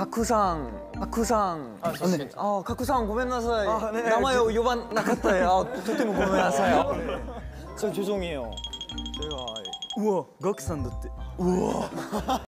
가쿠상, 가쿠상. 아, 네. 아, 가쿠상 고멘나사이. 아, 네. 남아요 요반 나갔다요 아, 도대모 고멘나사요. 아, 네. 저 죄송해요. 우와, 가쿠상도 우와